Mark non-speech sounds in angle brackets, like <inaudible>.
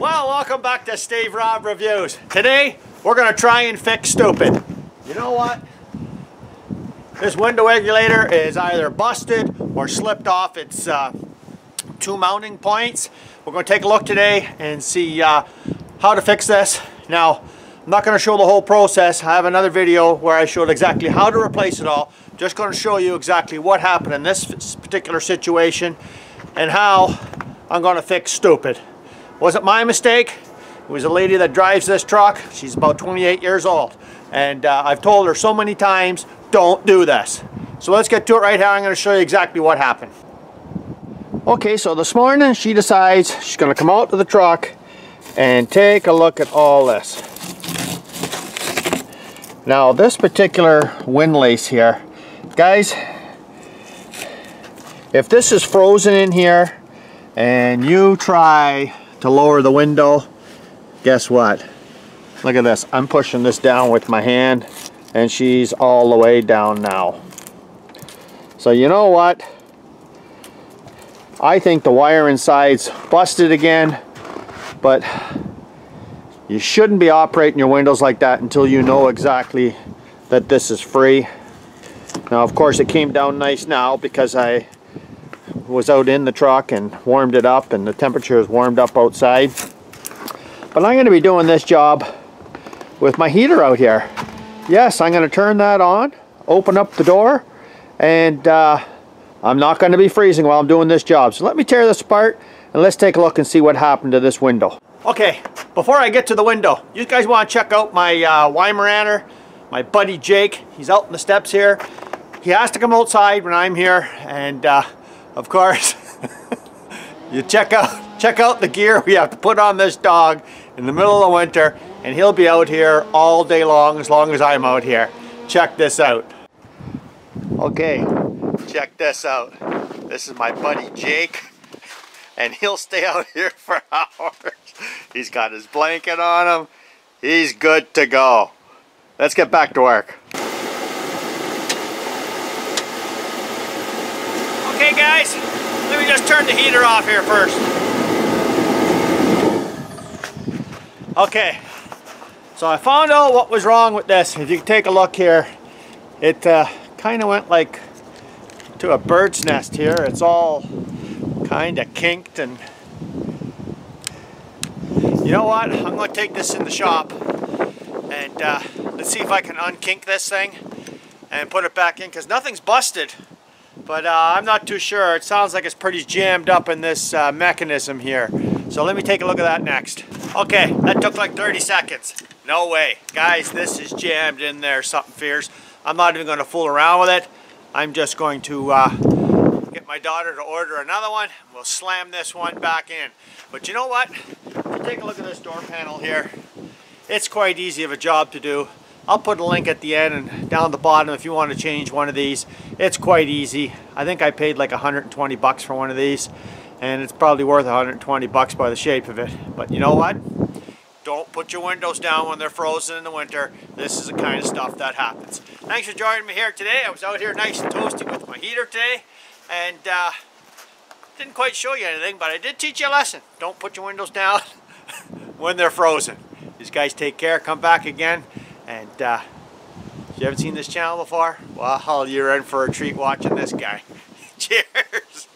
Well, welcome back to Steve Rob Reviews. Today, we're gonna try and fix stupid. You know what? This window regulator is either busted or slipped off its uh, two mounting points. We're gonna take a look today and see uh, how to fix this. Now, I'm not gonna show the whole process. I have another video where I showed exactly how to replace it all. Just gonna show you exactly what happened in this particular situation and how I'm gonna fix stupid. Wasn't my mistake. It was a lady that drives this truck. She's about 28 years old. And uh, I've told her so many times, don't do this. So let's get to it right here. I'm gonna show you exactly what happened. Okay, so this morning she decides she's gonna come out to the truck and take a look at all this. Now this particular windlace here, guys, if this is frozen in here and you try to lower the window, guess what? Look at this. I'm pushing this down with my hand and she's all the way down now. So you know what? I think the wire inside's busted again, but you shouldn't be operating your windows like that until you know exactly that this is free. Now of course it came down nice now because I was out in the truck and warmed it up and the temperature is warmed up outside. But I'm going to be doing this job with my heater out here. Yes, I'm going to turn that on, open up the door, and uh, I'm not going to be freezing while I'm doing this job. So let me tear this apart and let's take a look and see what happened to this window. Okay, before I get to the window, you guys want to check out my uh, Weimaraner, my buddy Jake. He's out in the steps here. He has to come outside when I'm here and uh, of course, <laughs> you check out check out the gear we have to put on this dog in the middle of the winter and he'll be out here all day long as long as I'm out here. Check this out. Okay, check this out. This is my buddy Jake <laughs> and he'll stay out <laughs> here for hours. He's got his blanket on him. He's good to go. Let's get back to work. Okay guys, let me just turn the heater off here first. Okay, so I found out what was wrong with this. If you take a look here, it uh, kind of went like to a bird's nest here. It's all kind of kinked and you know what? I'm going to take this in the shop and uh, let's see if I can unkink this thing and put it back in because nothing's busted. But uh, I'm not too sure. It sounds like it's pretty jammed up in this uh, mechanism here. So let me take a look at that next. Okay, that took like 30 seconds. No way. Guys, this is jammed in there, something fierce. I'm not even going to fool around with it. I'm just going to uh, get my daughter to order another one. We'll slam this one back in. But you know what? If you Take a look at this door panel here. It's quite easy of a job to do. I'll put a link at the end and down the bottom if you want to change one of these. It's quite easy. I think I paid like 120 bucks for one of these and it's probably worth 120 bucks by the shape of it. But you know what? Don't put your windows down when they're frozen in the winter. This is the kind of stuff that happens. Thanks for joining me here today. I was out here nice and toasty with my heater today and uh, didn't quite show you anything, but I did teach you a lesson. Don't put your windows <laughs> down when they're frozen. These guys take care. Come back again. And uh, if you haven't seen this channel before, well, you're in for a treat watching this guy. <laughs> Cheers!